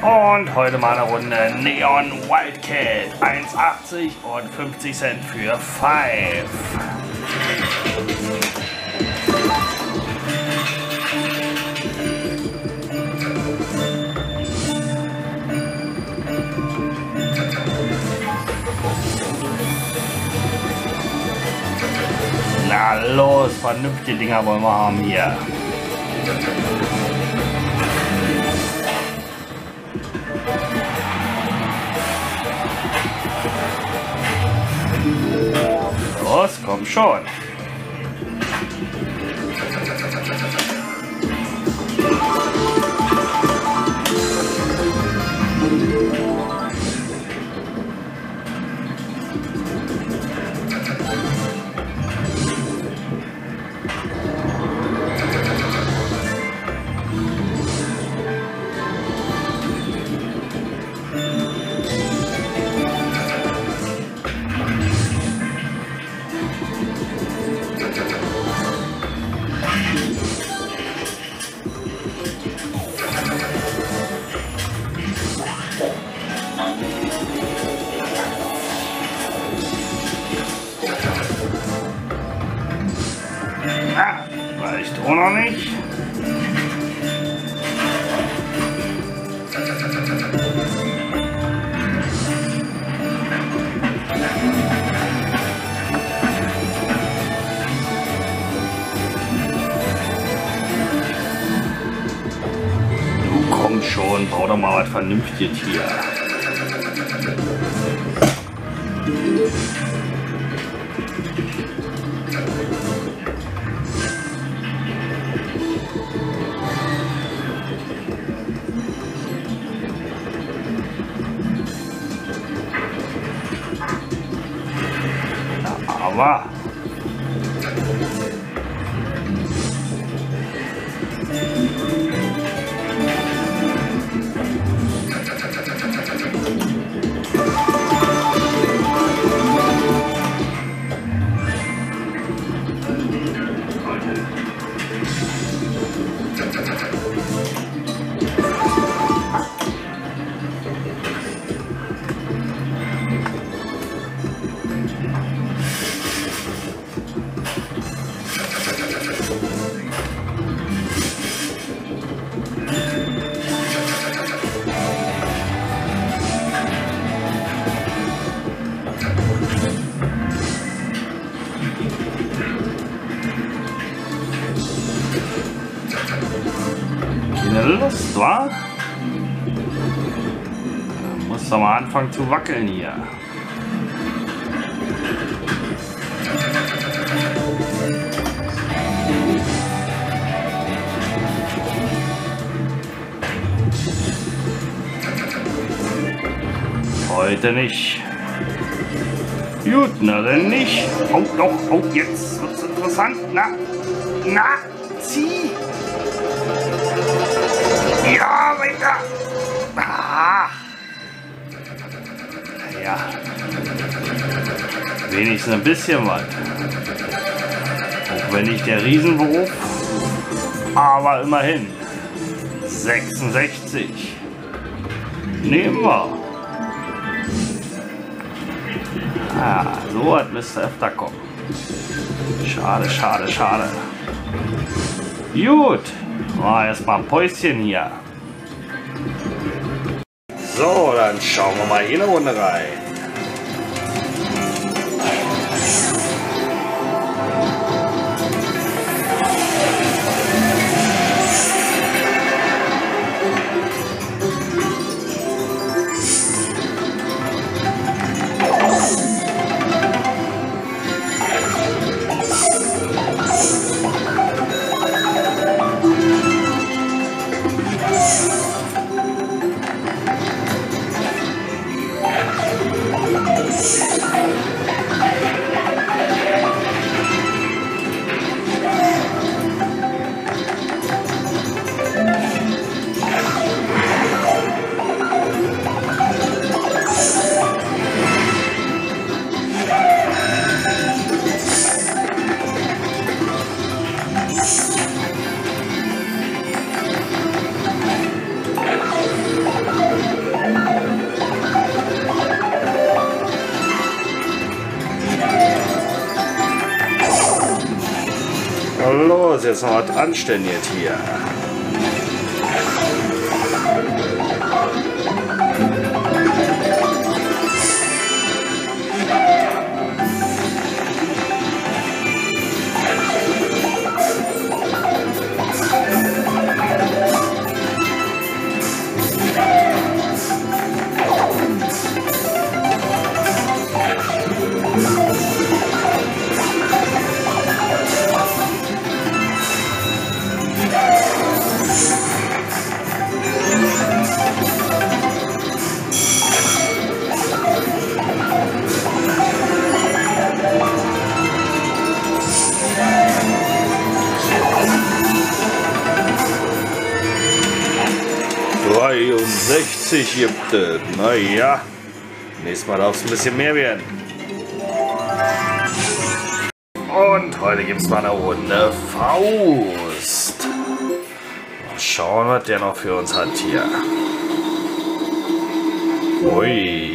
Und heute mal eine Runde Neon Wildcat. 1,80 und 50 Cent für 5. Na los, vernünftige Dinger wollen wir haben hier. Los, komm schon. Schon, bau doch mal was Vernünftiges hier. Anfangen zu wackeln hier. Heute nicht. Gut, na dann nicht. Oh, doch, oh, jetzt wird's interessant. Na, na, zieh. Ja, weiter. Ah. Ja. Wenigstens ein bisschen was. Auch wenn nicht der Riesenberuf. Aber immerhin. 66. Nehmen wir. Ah, so hat Mr. öfter kommen. Schade, schade, schade. Gut. Oh, erstmal ein Päuschen hier. So, dann schauen wir mal hier eine Runde rein. los, jetzt noch was anständiges hier. Dreiundsechzig gibt es. Naja, nächstes Mal darf es ein bisschen mehr werden. Und heute gibt es mal eine Runde Faust. Mal schauen, was der noch für uns hat hier. Ui.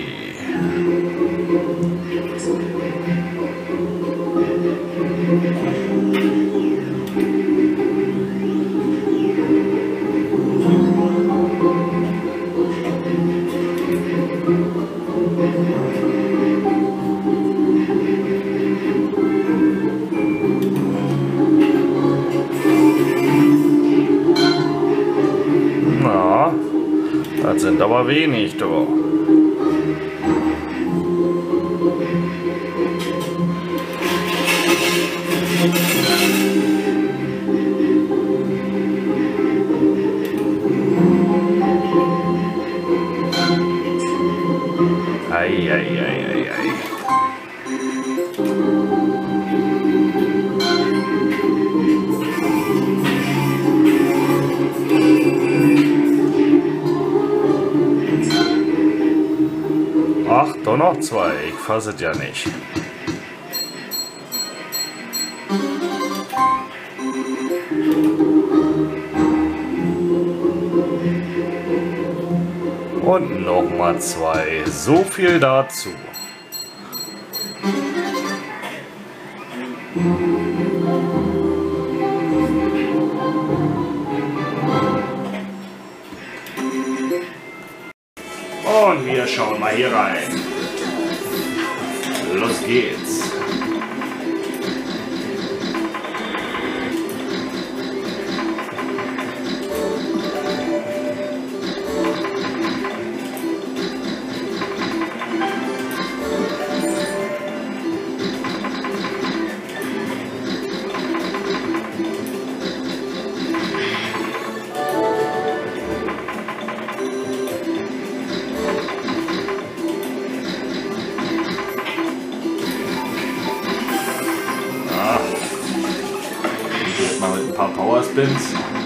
Das sind aber wenig, du. Zwei. Ich fasse es ja nicht. Und nochmal zwei. So viel dazu. Und wir schauen mal hier rein. Los geht's. Paar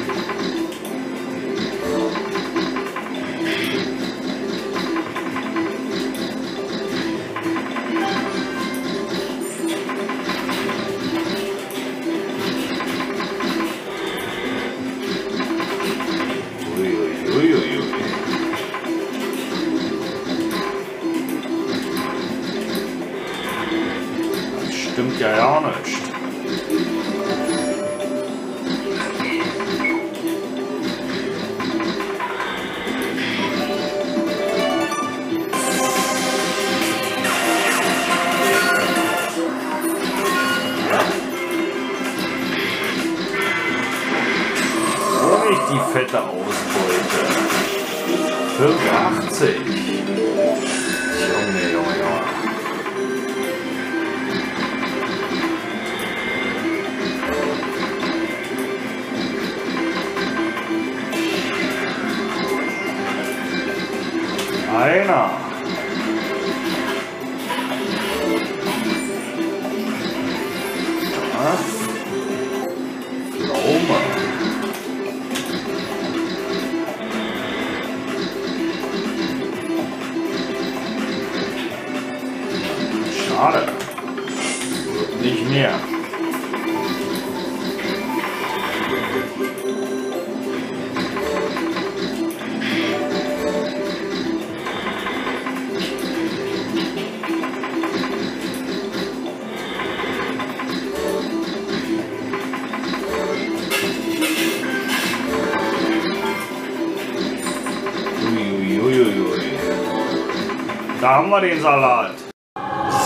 haben wir den Salat.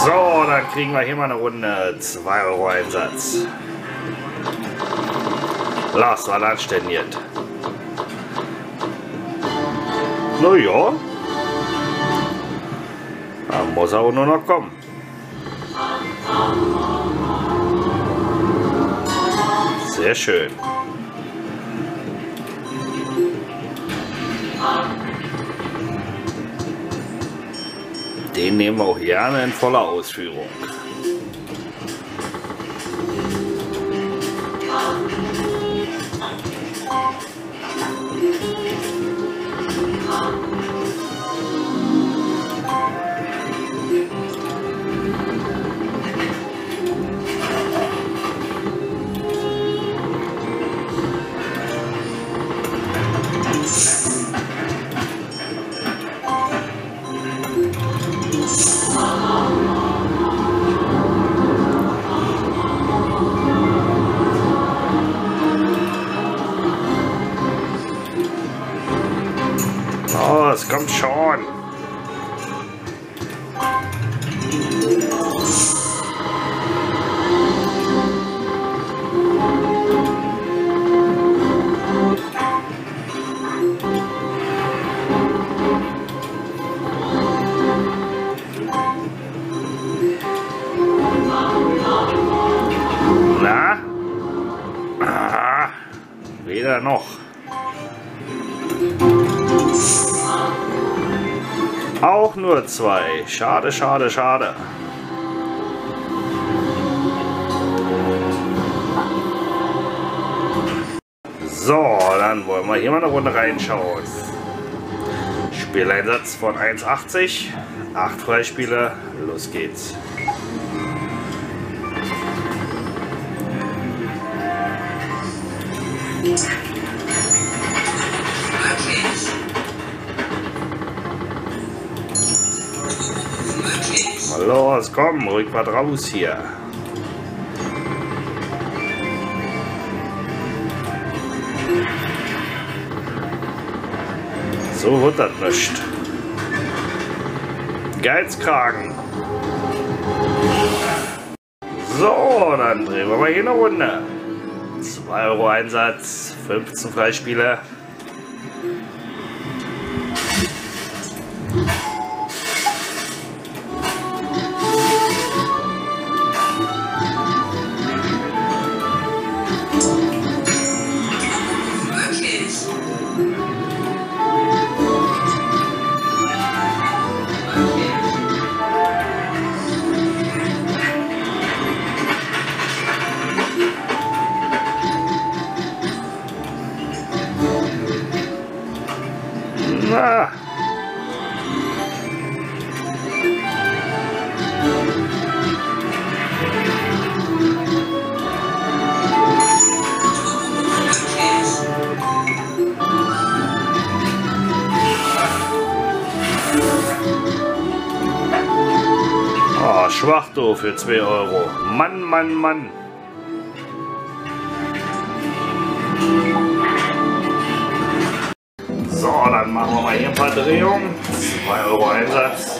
So, dann kriegen wir hier mal eine Runde 2 Euro Einsatz. Lars war anständiert. Naja. Da muss er auch nur noch kommen. Sehr schön. Den nehmen wir auch gerne in voller Ausführung. Weder noch. Auch nur zwei. Schade, schade, schade. So, dann wollen wir hier mal eine Runde reinschauen. Spieleinsatz von 1,80. 8 Freispiele. Los geht's. Los, komm, rück mal raus hier. So wird das nicht. Geizkragen. So, dann drehen wir mal hier eine Runde. 2 Euro Einsatz, 15 Freispiele. Na. Oh, schwach du für 2 Euro. Mann, Mann, Mann. Dann machen wir mal hier ein paar Drehungen. 2 Euro Einsatz.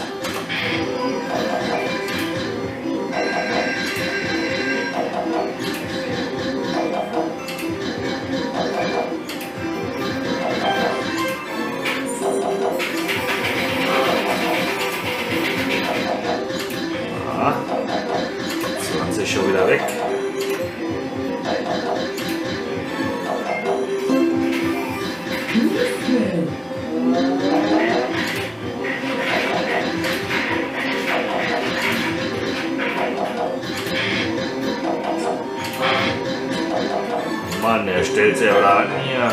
Ja. 20 schon wieder weg. Stellt sich aber an hier.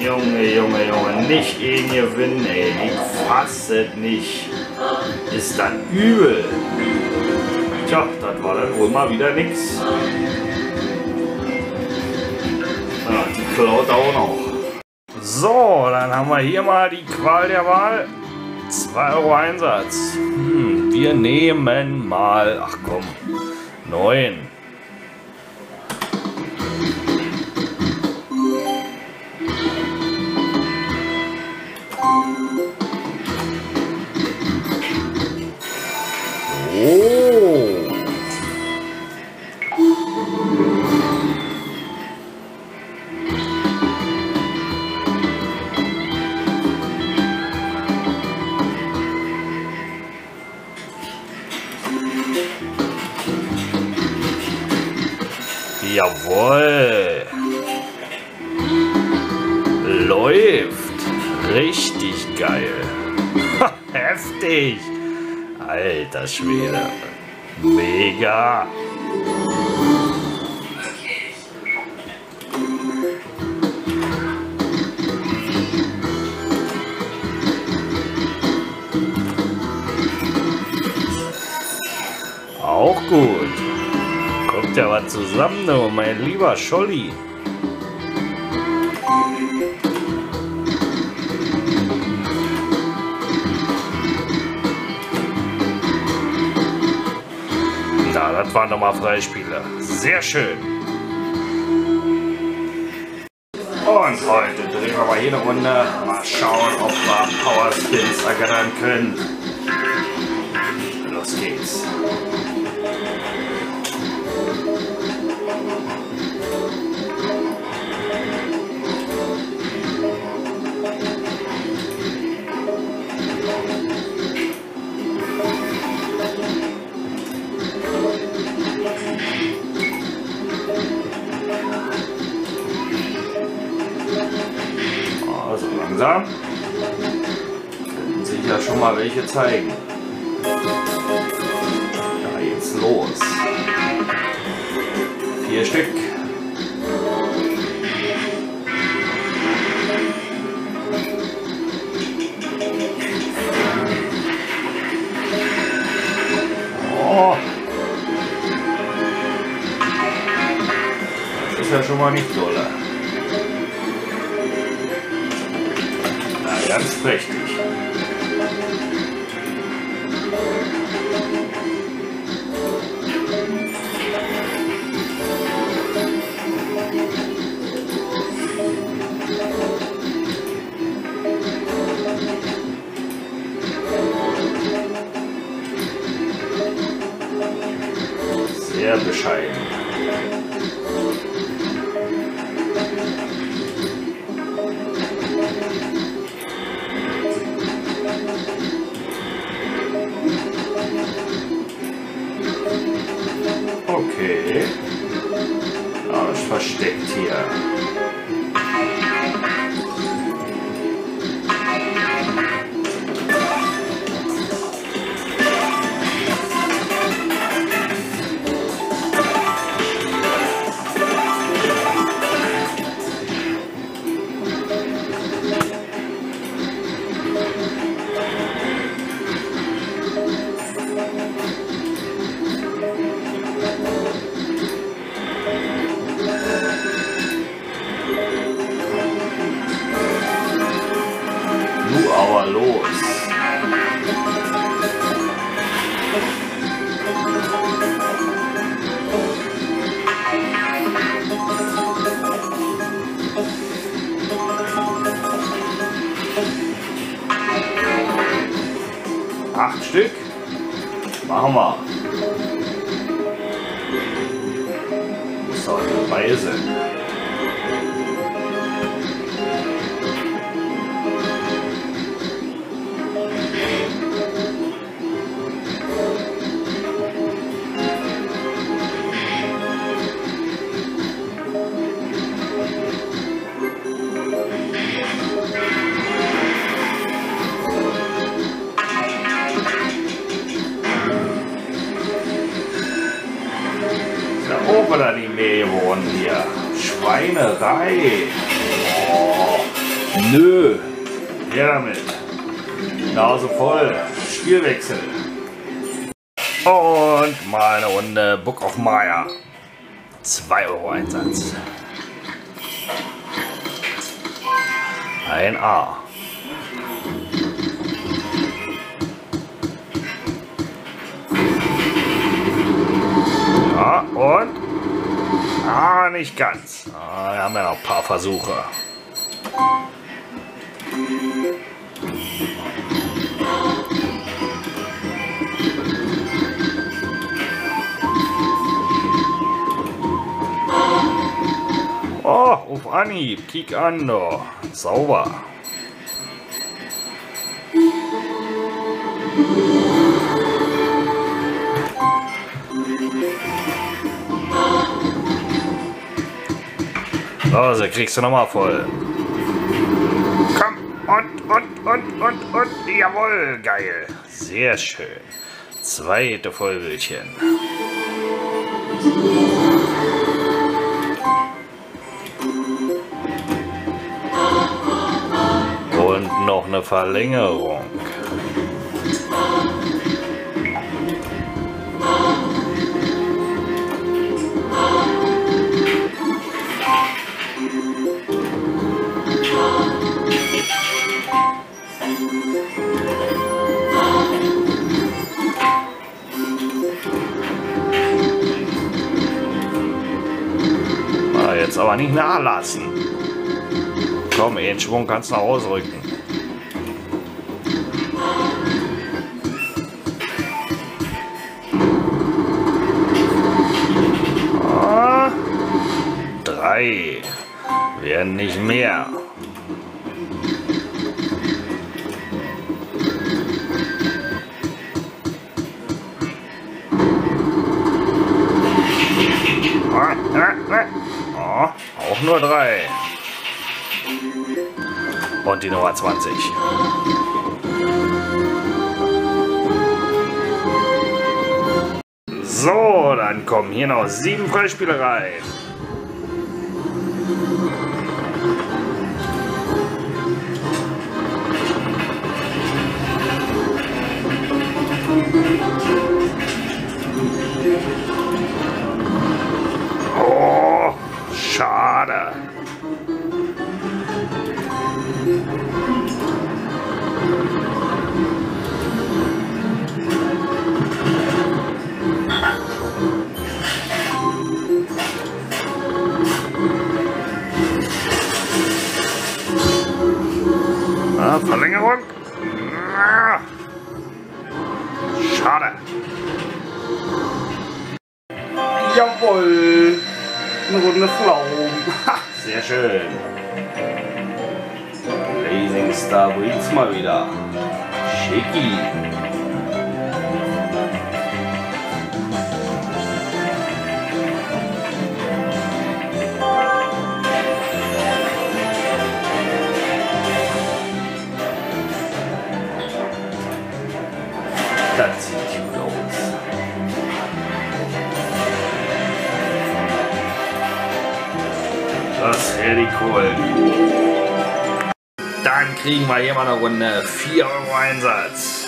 Junge, Junge, Junge, nicht ihn gewinnen, ey. Ich fasse es nicht. Ist das übel. Tja, das war dann wohl mal wieder nix. Klaut auch noch. So, dann haben wir hier mal die Qual der Wahl. 2 Euro Einsatz. Hm, wir nehmen mal, ach komm, 9. Jawohl. Läuft. Richtig geil. Heftig. Alter Schwede. Mega. Auch gut. Kommt ja was zusammen, du, mein lieber Scholli. Na, das waren nochmal Freispiele. Sehr schön. Und heute drehen wir mal jede Runde. Mal schauen, ob wir Power Spins ergattern können. Zeigen. Da jetzt los. Vier Stück. Oh. Das ist ja schon mal nicht dolle. Na, ganz prächtig. Sehr bescheiden. Okay. Alles versteckt hier. Oh, nö. Her damit. Nase voll. Spielwechsel. Und mal eine Runde Book of Maya. 2 Euro Einsatz. Aber nicht ganz. Ah, wir haben ja noch ein paar Versuche. Oh, auf Anhieb. Kick an. Sauber. Also, kriegst du nochmal voll. Komm, und, und, und, und, und, jawohl, geil. Sehr schön. Zweite Vollbildchen. Und noch eine Verlängerung. Aber nicht nachlassen. Komm, den Schwung kannst du nach Hause rücken. Ah, drei. Werden nicht mehr. Ah, ah, ah. Auch nur drei. Und die Nummer 20. So, dann kommen hier noch sieben Freispiele rein. Schade. Das wäre cool. Dann kriegen wir hier mal eine Runde 4 Euro Einsatz.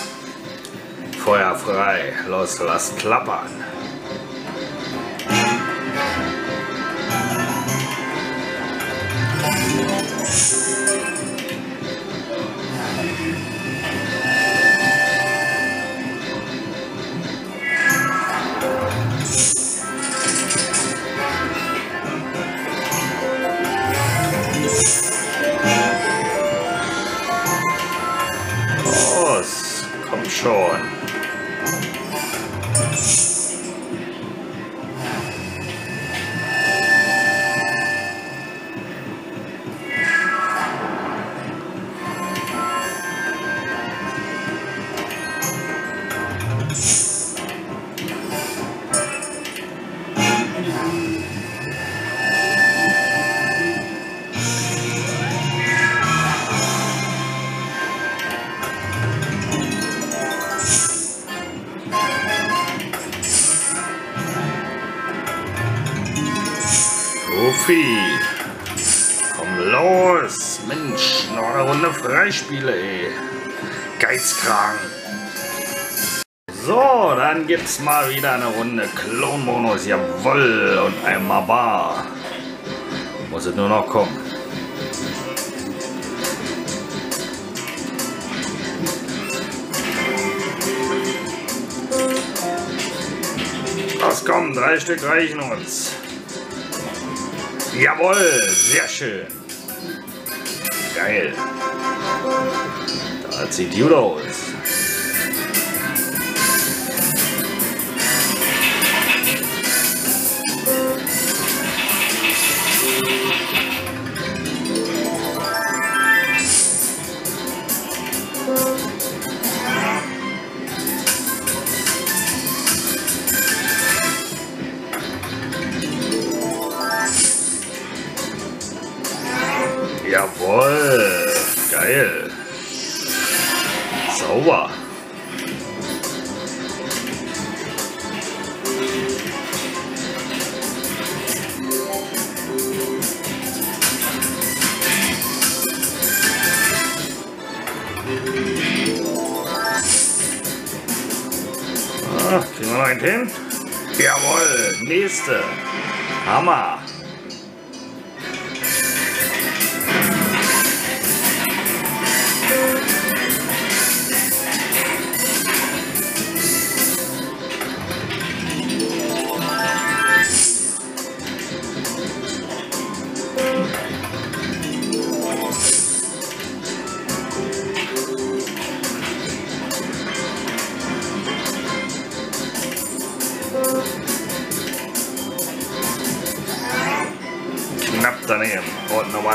Feuer frei. Los, lass klappern. Freispiele, ey. Geizkrank. So, dann gibt's mal wieder eine Runde Klonbonus. Jawoll. Und einmal bar. Muss es nur noch kommen. Was kommen? Drei Stück reichen uns. Jawohl, sehr schön. Geil. Das sieht gut Hin? Jawohl, nächste. Hammer.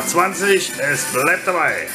20, es bleibt dabei.